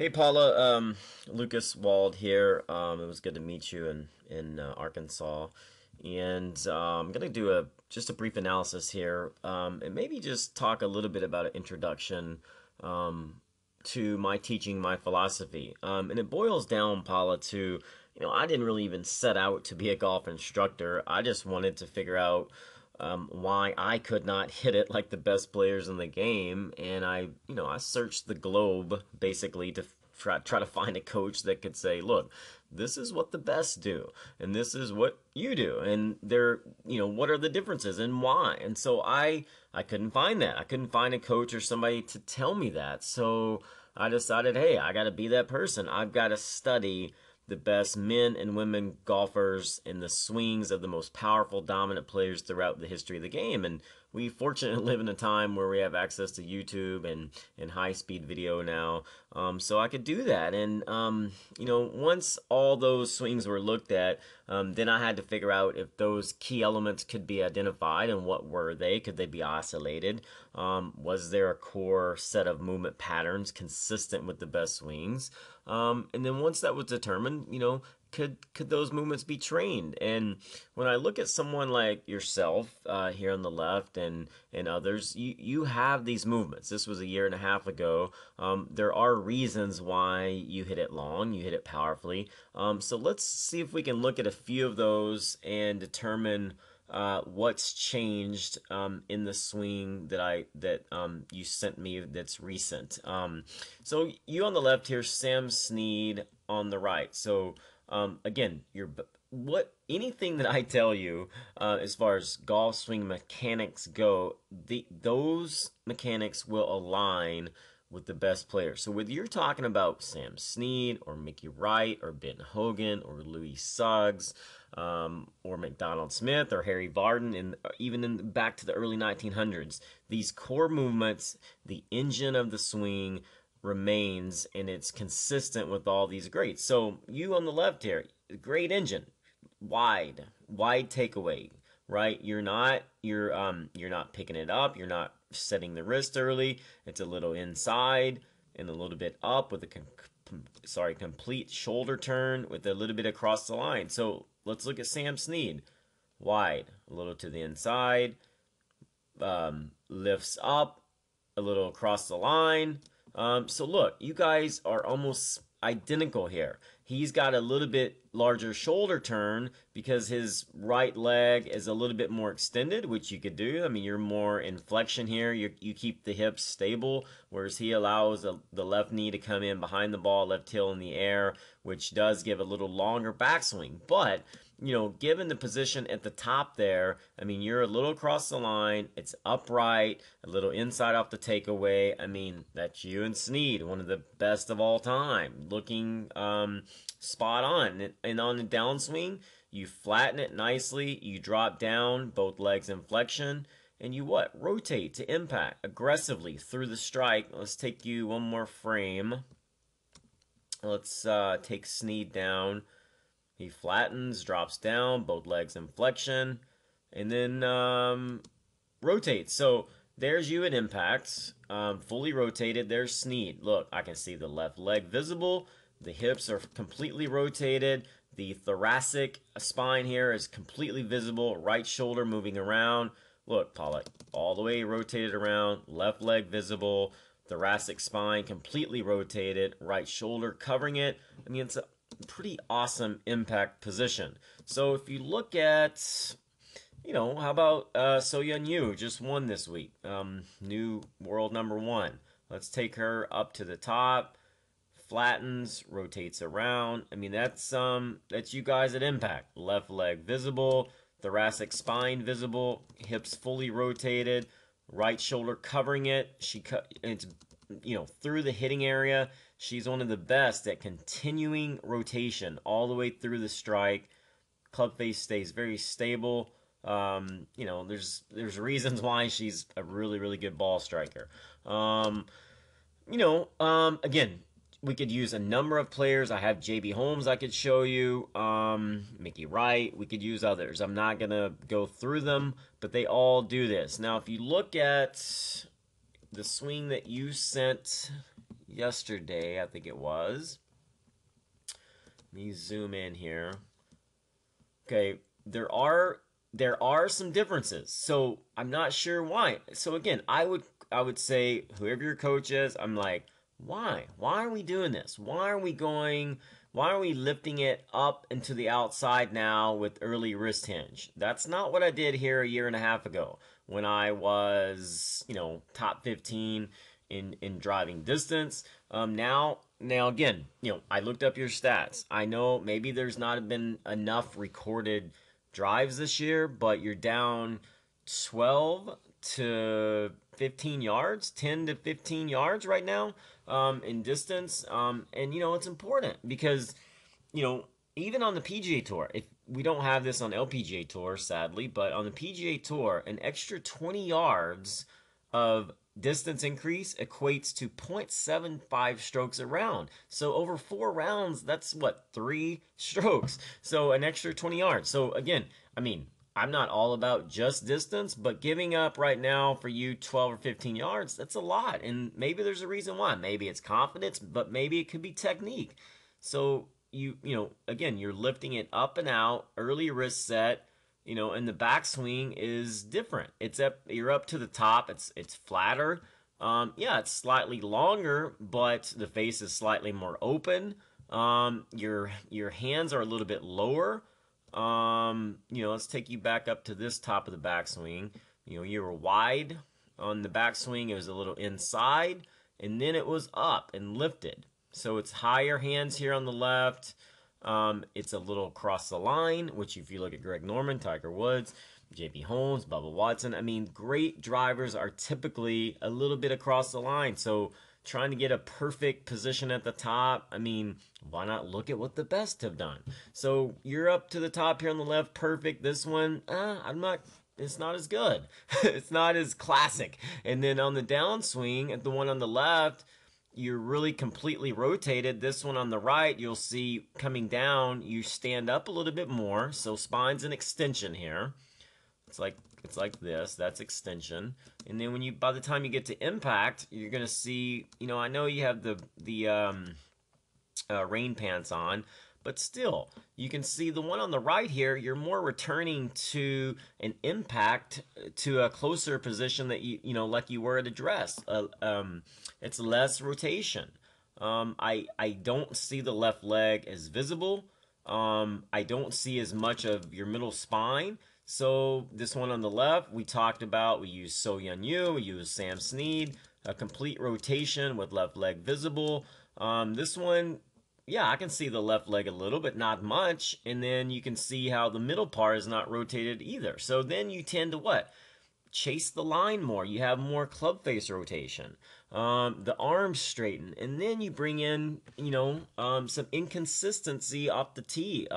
Hey Paula, um, Lucas Wald here. Um, it was good to meet you in in uh, Arkansas, and um, I'm gonna do a just a brief analysis here, um, and maybe just talk a little bit about an introduction um, to my teaching, my philosophy, um, and it boils down, Paula, to you know I didn't really even set out to be a golf instructor. I just wanted to figure out um, why I could not hit it like the best players in the game. And I, you know, I searched the globe basically to try, try to find a coach that could say, look, this is what the best do, and this is what you do, and there, you know, what are the differences and why? And so I, I couldn't find that. I couldn't find a coach or somebody to tell me that. So I decided, hey, I got to be that person. I've got to study the best men and women golfers in the swings of the most powerful, dominant players throughout the history of the game. And we fortunately live in a time where we have access to YouTube and, and high speed video now. Um, so I could do that. And, um, you know, once all those swings were looked at, um, then I had to figure out if those key elements could be identified and what were they. Could they be isolated? Um, was there a core set of movement patterns consistent with the best swings? Um, and then once that was determined, you know, could could those movements be trained? And when I look at someone like yourself uh, here on the left and and others, you you have these movements. This was a year and a half ago. Um, there are reasons why you hit it long, you hit it powerfully. Um, so let's see if we can look at a few of those and determine. Uh, what's changed um, in the swing that I that um, you sent me that's recent. Um, so you on the left here, Sam Snead on the right. So um, again, your what anything that I tell you uh, as far as golf swing mechanics go, the those mechanics will align with the best players. So whether you're talking about Sam Snead or Mickey Wright or Ben Hogan or Louise Suggs um, or Macdonald Smith or Harry Vardon and even in back to the early 1900s, these core movements, the engine of the swing remains and it's consistent with all these greats. So you on the left here, great engine, wide, wide takeaway, right? You're not you're um you're not picking it up, you're not setting the wrist early. It's a little inside and a little bit up with a sorry complete shoulder turn with a little bit across the line. So let's look at Sam Snead, wide, a little to the inside, um, lifts up, a little across the line um, so look, you guys are almost identical here. He's got a little bit larger shoulder turn because his right leg is a little bit more extended, which you could do. I mean, you're more in flexion here. You, you keep the hips stable, whereas he allows the, the left knee to come in behind the ball, left heel in the air, which does give a little longer backswing. But you know, given the position at the top there, I mean, you're a little across the line. It's upright, a little inside off the takeaway. I mean, that's you and Snead, one of the best of all time, looking um, spot on. And, and on the downswing, you flatten it nicely. You drop down, both legs in flexion, and you what? Rotate to impact aggressively through the strike. Let's take you one more frame. Let's uh, take Snead down. He flattens, drops down, both legs in flexion, and then um, rotates. So there's you at impact, um, fully rotated. There's Snead. Look, I can see the left leg visible. The hips are completely rotated. The thoracic spine here is completely visible. Right shoulder moving around. Look, Paula, all the way rotated around. Left leg visible. Thoracic spine completely rotated. Right shoulder covering it. I mean, it's a pretty awesome impact position. So if you look at, you know, how about uh, So Yeon Ryu just won this week, um, new world number one. Let's take her up to the top, flattens, rotates around. I mean, that's um, that's you guys at impact. Left leg visible, thoracic spine visible, hips fully rotated, right shoulder covering it. She cut it's you know through the hitting area She's one of the best at continuing rotation all the way through the strike. Club face stays very stable. Um, you know, there's there's reasons why she's a really really good ball striker. Um, you know, um, again, we could use a number of players. I have JB Holmes I could show you, um, Mickey Wright. We could use others. I'm not gonna go through them, but they all do this. Now, if you look at the swing that you sent yesterday, I think it was. Let me zoom in here. Okay, there are there are some differences. So I'm not sure why. So again, I would I would say whoever your coach is, I'm like, why? Why are we doing this? Why are we going why are we lifting it up into the outside now with early wrist hinge? That's not what I did here a year and a half ago when I was, you know, top 15 in in driving distance. Um, now, now again, you know, I looked up your stats. I know maybe there's not been enough recorded drives this year, but you're down 12 to 15 yards, 10 to 15 yards right now um, in distance. Um, and, you know, it's important because, you know, even on the PGA Tour, if we don't have this on LPGA Tour, sadly, but on the PGA Tour, an extra 20 yards of distance increase equates to 0.75 strokes a round. So over four rounds, that's what, three strokes. So an extra 20 yards. So again, I mean, I'm not all about just distance, but giving up right now for you 12 or 15 yards, that's a lot. And maybe there's a reason why. Maybe it's confidence, but maybe it could be technique. So you, you know, again, you're lifting it up and out, early wrist set, you know, and the backswing is different. It's up, you're up to the top. It's, it's flatter. Um, yeah, it's slightly longer, but the face is slightly more open. Um, your, your hands are a little bit lower um, you know, let's take you back up to this top of the backswing. You know, you were wide on the backswing. It was a little inside, and then it was up and lifted. So it's higher hands here on the left. Um, it's a little across the line, which if you look at Greg Norman, Tiger Woods, JB Holmes, Bubba Watson, I mean, great drivers are typically a little bit across the line. So trying to get a perfect position at the top. I mean, why not look at what the best have done? So you're up to the top here on the left, perfect. This one, uh, I'm not. It's not as good. it's not as classic. And then on the downswing, at the one on the left, you're really completely rotated. This one on the right, you'll see coming down, you stand up a little bit more. So spine's an extension here. It's like it's like this. That's extension. And then when you, by the time you get to impact, you're gonna see. You know, I know you have the the um, uh, rain pants on, but still, you can see the one on the right here. You're more returning to an impact to a closer position that you you know like you were at address. Uh, um, it's less rotation. Um, I I don't see the left leg as visible. Um, I don't see as much of your middle spine. So this one on the left, we talked about, we use So Yeon Ryu, we use Sam Snead, a complete rotation with left leg visible. Um, this one, yeah, I can see the left leg a little, but not much. And then you can see how the middle part is not rotated either. So then you tend to what? Chase the line more. You have more club face rotation. Um, the arms straighten. And then you bring in, you know, um, some inconsistency off the tee.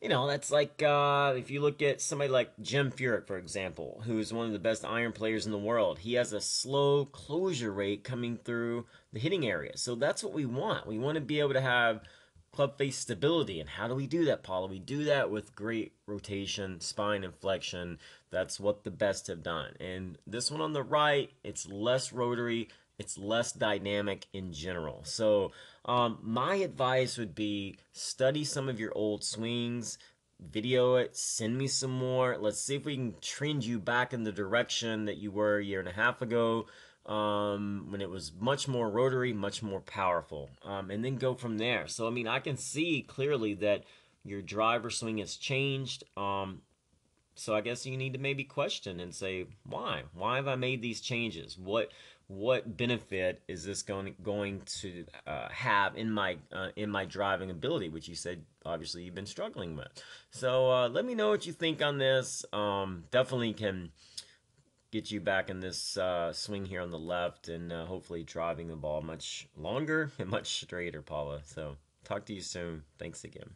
You know, that's like uh, if you look at somebody like Jim Furyk, for example, who's one of the best iron players in the world. He has a slow closure rate coming through the hitting area. So that's what we want. We want to be able to have club face stability. And how do we do that, Paula? We do that with great rotation, spine in flexion. That's what the best have done. And this one on the right, it's less rotary, it's less dynamic in general. So um, my advice would be study some of your old swings, video it, send me some more. Let's see if we can trend you back in the direction that you were a year and a half ago um, when it was much more rotary, much more powerful, um, and then go from there. So, I mean, I can see clearly that your driver swing has changed. Um, so I guess you need to maybe question and say, why? Why have I made these changes? What what benefit is this going going to uh, have in my uh, in my driving ability which you said obviously you've been struggling with. So uh, let me know what you think on this. Um, definitely can get you back in this uh, swing here on the left and uh, hopefully driving the ball much longer and much straighter paula. So talk to you soon. Thanks again